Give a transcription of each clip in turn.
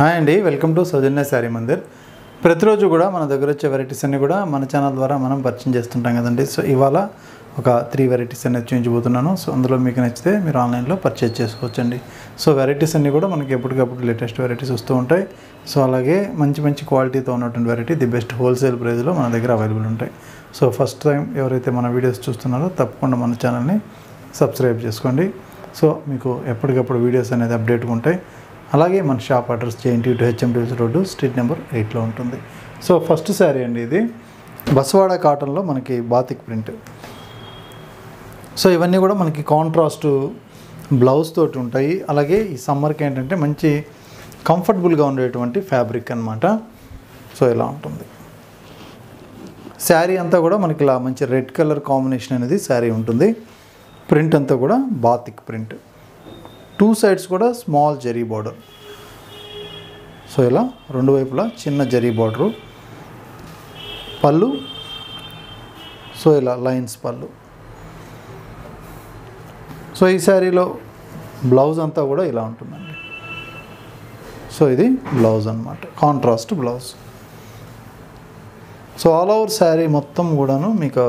Hi అండి welcome to Soujanya sari Mandir. ప్రతిరోజు కూడా మన దగ్గర వచ్చే వెరైటీస్ అన్నీ కూడా మన ఛానల్ ద్వారా మనం పర్చేజ్ చేస్తుంటాం కదండి. సో ఇవాళ ఒక త్రీ వెరైటీస్ అనేది చూపించబోతున్నాను. సో అందులో మీకు నచ్చితే మీరు ఆన్లైన్లో పర్చేజ్ చేసుకోవచ్చండి. సో వెరైటీస్ అన్నీ కూడా మనకి ఎప్పటికప్పుడు లేటెస్ట్ వెరైటీస్ వస్తూ ఉంటాయి. సో అలాగే మంచి మంచి క్వాలిటీతో ఉన్నటువంటి వెరైటీ ది బెస్ట్ హోల్సేల్ ప్రైస్లో మన దగ్గర అవైలబుల్ ఉంటాయి. సో ఫస్ట్ టైం ఎవరైతే మన వీడియోస్ చూస్తున్నారో తప్పకుండా మన ఛానల్ని సబ్స్క్రైబ్ చేసుకోండి. సో మీకు ఎప్పటికప్పుడు వీడియోస్ అనేది అప్డేట్గా ఉంటాయి. అలాగే మన shop address JNT to HMDS road street number ఎయిట్లో ఉంటుంది. సో ఫస్ట్ శారీ అండి ఇది. బసవాడ కాటన్లో మనకి బాతిక్ ప్రింట్. సో ఇవన్నీ కూడా మనకి కాంట్రాస్ట్ బ్లౌజ్ తోటి ఉంటాయి. అలాగే ఈ సమ్మర్కి ఏంటంటే మంచి కంఫర్టబుల్గా ఉండేటువంటి ఫ్యాబ్రిక్ అన్నమాట. సో ఇలా ఉంటుంది. శారీ అంతా కూడా మనకి ఇలా మంచి రెడ్ కలర్ కాంబినేషన్ అనేది శారీ ఉంటుంది. ప్రింట్ అంతా కూడా బాతిక్ ప్రింట్. టూ సైడ్స్ కూడా స్మాల్ జరీ బార్డర్. సో ఇలా రెండు వైపులా చిన్న జరీ బార్డరు. పళ్ళు. సో ఇలా లైన్స్ పళ్ళు. సో ఈ శారీలో బ్లౌజ్ అంతా కూడా ఇలా ఉంటుందండి. సో ఇది బ్లౌజ్ అనమాట contrast blouse. So all over sari మొత్తం కూడాను మీకు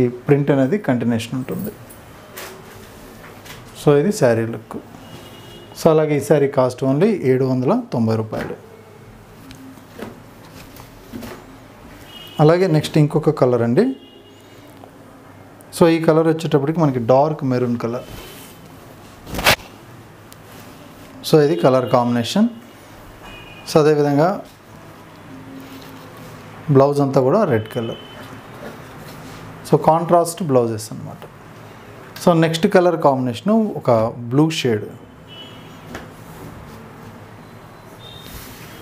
ఈ ప్రింట్ అనేది కంటిన్యూషన్ ఉంటుంది. సో ఇది శారీ లుక్. సో అలాగే ఈ కాస్ట్ ఓన్లీ ఏడు వందల తొంభై రూపాయలు. అలాగే నెక్స్ట్ ఇంకొక కలర్ అండి. సో ఈ కలర్ వచ్చేటప్పటికి మనకి డార్క్ మెరూన్ కలర్. సో ఇది కలర్ కాంబినేషన్. సో అదేవిధంగా బ్లౌజ్ అంతా కూడా red colour. So contrast blouses అనమాట సో నెక్స్ట్ కలర్ కాంబినేషను ఒక బ్లూ షేడ్.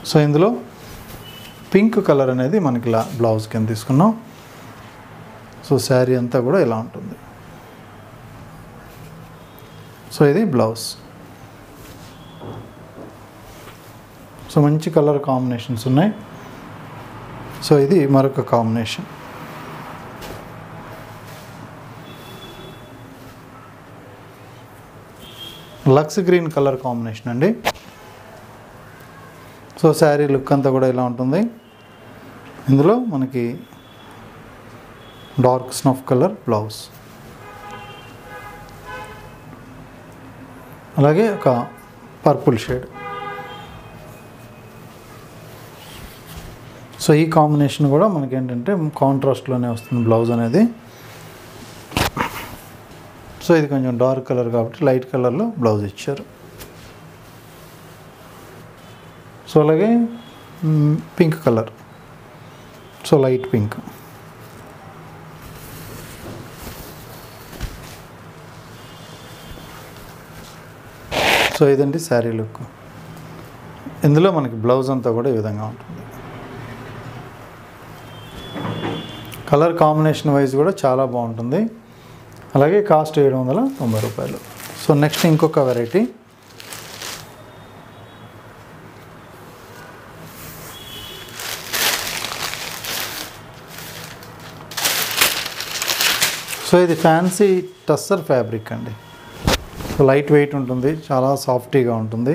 సో ఇందులో పింక్ కలర్ అనేది మనకి ఇలా బ్లౌజ్ కింద తీసుకున్నాం. సో శారీ అంతా కూడా ఇలా ఉంటుంది. సో ఇది బ్లౌజ్. సో మంచి కలర్ కాంబినేషన్స్ ఉన్నాయి. సో ఇది మరొక combination. Lux green colour combination అండి. సో శారీ లుక్ అంతా కూడా ఇలా ఉంటుంది. ఇందులో మనకి డార్క్ స్నఫ్ కలర్ బ్లౌజ్. అలాగే ఒక పర్పుల్ షేడ్. సో ఈ కాంబినేషన్ కూడా మనకి ఏంటంటే కాంట్రాస్ట్లోనే వస్తుంది బ్లౌజ్ అనేది. సో ఇది కొంచెం డార్క్ కలర్ కాబట్టి లైట్ కలర్లో బ్లౌజ్ ఇచ్చారు. సో అలాగే pink colour. So light pink. So ఇదండి శారీ లుక్. ఇందులో మనకి బ్లౌజ్ అంతా కూడా ఈ విధంగా ఉంటుంది. కలర్ కాంబినేషన్ వైజ్ కూడా చాలా బాగుంటుంది. అలాగే కాస్ట్ ఏడు వందల తొంభై రూపాయలు. సో నెక్స్ట్ ఇంకొక వెరైటీ. సో ఇది ఫ్యాన్సీ టస్సర్ ఫ్యాబ్రిక్ అండి. సో లైట్ వెయిట్ ఉంటుంది చాలా సాఫ్టీగా ఉంటుంది.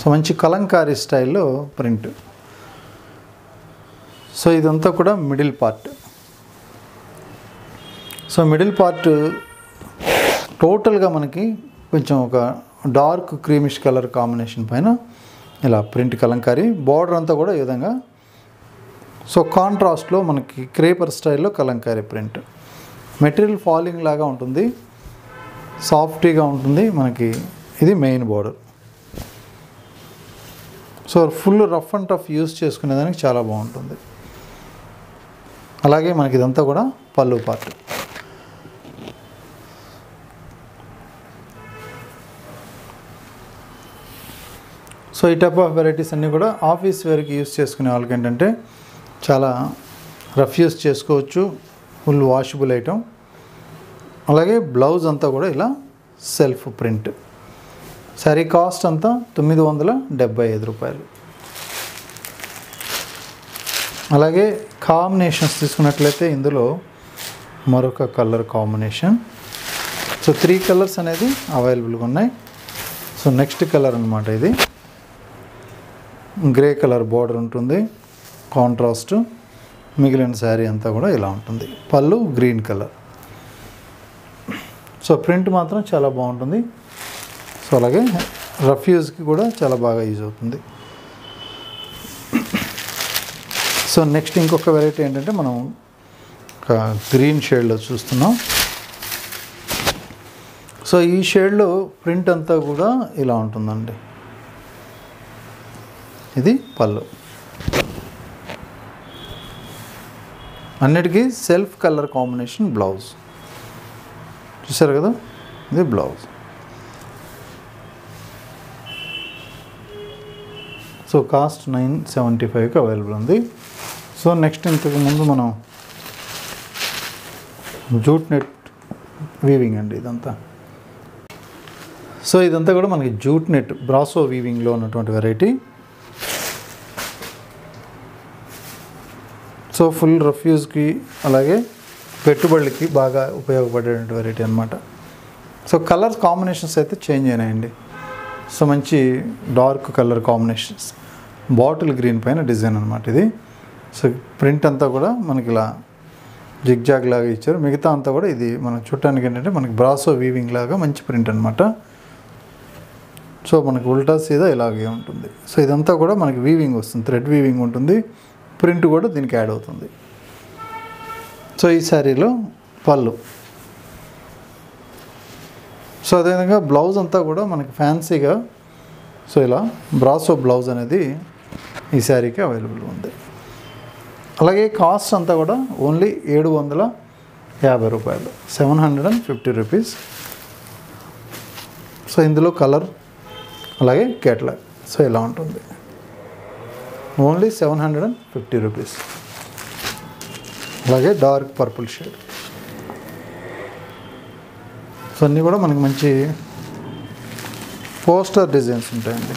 సో మంచి కలంకారీ స్టైల్లో ప్రింట్ సో ఇదంతా కూడా middle part so middle part టోటల్గా మనకి కొంచెం ఒక డార్క్ క్రీమిష్ కలర్ కాంబినేషన్ పైన ఇలా ప్రింట్ కలంకారీ. బార్డర్ అంతా కూడా ఈ విధంగా. సో కాంట్రాస్ట్లో మనకి క్రేపర్ స్టైల్లో కలంకారీ ప్రింట్ మెటీరియల్ ఫాలింగ్ లాగా ఉంటుంది. సాఫ్టీగా ఉంటుంది మనకి. ఇది main border so full rough and tough use చేసుకునేదానికి చాలా బాగుంటుంది. అలాగే మనకి ఇదంతా కూడా పళ్ళు పార్ట్. సో ఈ టైప్ ఆఫ్ వెరైటీస్ అన్నీ కూడా ఆఫీస్ వేర్కి యూస్ చేసుకునే వాళ్ళకి ఏంటంటే చాలా రఫ్ యూస్ చేసుకోవచ్చు. Full washable item. అలాగే బ్లౌజ్ అంతా కూడా ఇలా సెల్ఫ్ ప్రింట్. శారీ కాస్ట్ అంతా తొమ్మిది వందల డెబ్బై ఐదు రూపాయలు. అలాగే కాంబినేషన్స్ తీసుకున్నట్లయితే ఇందులో మరొక colour combination so three colours అనేది అవైలబుల్గా ఉన్నాయి. సో నెక్స్ట్ కలర్ అనమాట ఇది. గ్రే కలర్ బార్డర్ ఉంటుంది. కాంట్రాస్ట్ మిగిలిన శారీ అంతా కూడా ఇలా ఉంటుంది. పళ్ళు గ్రీన్ కలర్. సో ప్రింట్ మాత్రం చాలా బాగుంటుంది. సో అలాగే రఫ్ యూజ్కి కూడా చాలా బాగా యూజ్ అవుతుంది. సో నెక్స్ట్ ఇంకొక వెరైటీ ఏంటంటే మనం ఒక గ్రీన్ షేడ్లో చూస్తున్నాం. సో ఈ షేడ్లో ప్రింట్ అంతా కూడా ఇలా ఉంటుందండి. ఇది పళ్ళు. అన్నిటికీ సెల్ఫ్ కలర్ కాంబినేషన్ బ్లౌజ్. చూసారు కదా? ఇది blouse. So cost nine seventy ఫైవ్కి అవైలబుల్ ఉంది. సో నెక్స్ట్ ఇంతకు ముందు మనం జూట్ నెట్ వీవింగ్ అండి ఇదంతా. సో ఇదంతా కూడా మనకి జూట్ నెట్ బ్రాసో వీవింగ్లో ఉన్నటువంటి వెరైటీ సో ఫుల్ రఫ్యూజ్కి అలాగే పెట్టుబడులకి బాగా ఉపయోగపడేటువంటి వెరైటీ అనమాట సో కలర్ కాంబినేషన్స్ అయితే చేంజ్ అయినాయండి. సో మంచి dark colour combinations bottle green పైన డిజైన్ అనమాట ఇది. సో ప్రింట్ అంతా కూడా మనకి ఇలా జిగ్జాగ్ లాగా ఇచ్చారు. మిగతా అంతా కూడా ఇది మనం చూడటానికి ఏంటంటే మనకి బ్రాసో వీవింగ్ లాగా మంచి ప్రింట్ అనమాట సో మనకి ఉల్టా సీదా ఇలాగే ఉంటుంది. సో ఇదంతా కూడా మనకి వీవింగ్ వస్తుంది. థ్రెడ్ వీవింగ్ ఉంటుంది. ప్రింట్ కూడా దీనికి యాడ్ అవుతుంది. సో ఈ శారీలో పళ్ళు. సో అదేవిధంగా బ్లౌజ్ అంతా కూడా మనకి ఫ్యాన్సీగా సో ఇలా బ్రాసో బ్లౌజ్ అనేది ఈ శారీకి అవైలబుల్ ఉంది. అలాగే కాస్ట్ అంతా కూడా ఓన్లీ ఏడు వందల యాభై రూపాయలు. Seven hundred and fifty rupees. So ఇందులో కలర్ అలాగే కేటలాగ్. సో ఇలా ఉంటుంది. Only seven hundred and fifty rupees. అలాగే డార్క్ పర్పుల్ షేడ్. సో అన్నీ కూడా మనకి మంచి పోస్టర్ డిజైన్స్ ఉంటాయండి.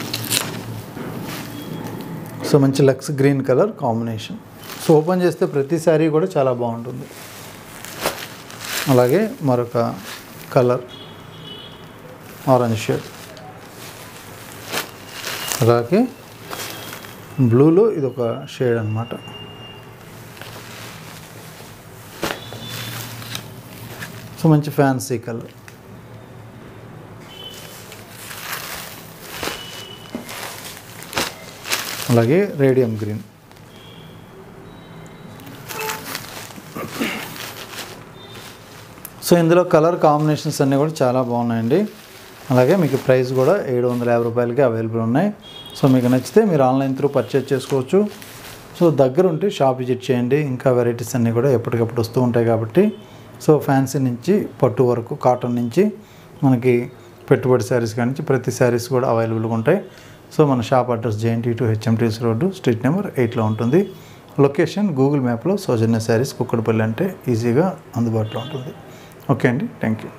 సో మంచి Lux green colour combination. So open చేస్తే ప్రతి శారీ కూడా చాలా బాగుంటుంది. అలాగే మరొక కలర్ ఆరెంజ్ షేడ్. అలాగే బ్లూలో ఇది ఒక షేడ్ అనమాట సో మంచి ఫ్యాన్సీ కలర్. అలాగే రేడియం గ్రీన్. సో ఇందులో కలర్ కాంబినేషన్స్ అన్నీ కూడా చాలా బాగున్నాయండి. అలాగే మీకు ప్రైస్ కూడా ఏడు వందల యాభై రూపాయలకి అవైలబుల్ ఉన్నాయి. సో మీకు నచ్చితే మీరు ఆన్లైన్ త్రూ పర్చేజ్ చేసుకోవచ్చు. సో దగ్గర ఉంటే షాప్ విజిట్ చేయండి. ఇంకా వెరైటీస్ అన్నీ కూడా ఎప్పటికప్పుడు వస్తూ ఉంటాయి కాబట్టి. సో ఫ్యాన్సీ నుంచి పట్టు వరకు కాటన్ నుంచి మనకి పెట్టుబడి శారీస్ కానీ ప్రతి శారీస్ కూడా అవైలబుల్గా ఉంటాయి. సో మన shop address JNT to HMTC road street number ఎయిట్లో ఉంటుంది. లొకేషన్ గూగుల్ మ్యాప్లో సౌజన్య శారీస్ కుక్కడపల్లి అంటే ఈజీగా అందుబాటులో ఉంటుంది. ఓకే అండి. Thank you.